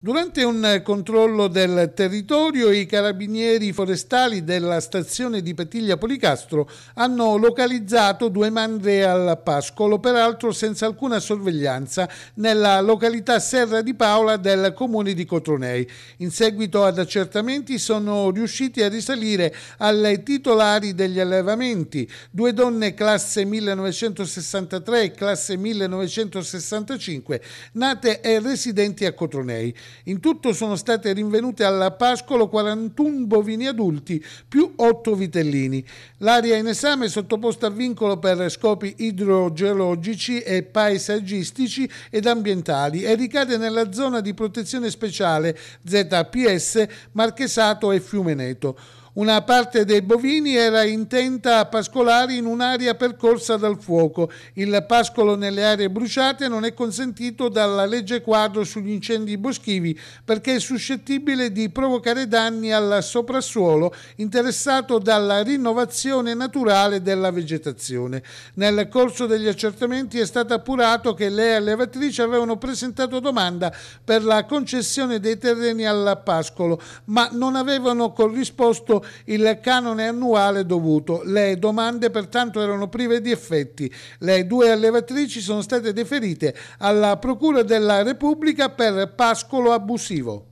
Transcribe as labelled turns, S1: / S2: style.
S1: Durante un controllo del territorio, i carabinieri forestali della stazione di Petiglia Policastro hanno localizzato due mandre al pascolo, peraltro senza alcuna sorveglianza, nella località Serra di Paola del comune di Cotronei. In seguito ad accertamenti sono riusciti a risalire ai titolari degli allevamenti, due donne classe 1963 e classe 1965, nate e residenti a Cotronei. In tutto sono state rinvenute al pascolo 41 bovini adulti più 8 vitellini. L'area in esame è sottoposta a vincolo per scopi idrogeologici e paesaggistici ed ambientali e ricade nella zona di protezione speciale ZPS Marchesato e Fiumeneto. Una parte dei bovini era intenta a pascolare in un'area percorsa dal fuoco. Il pascolo nelle aree bruciate non è consentito dalla legge quadro sugli incendi boschivi perché è suscettibile di provocare danni al soprassuolo interessato dalla rinnovazione naturale della vegetazione. Nel corso degli accertamenti è stato appurato che le allevatrici avevano presentato domanda per la concessione dei terreni al pascolo, ma non avevano corrisposto il canone annuale dovuto. Le domande pertanto erano prive di effetti. Le due allevatrici sono state deferite alla Procura della Repubblica per pascolo abusivo.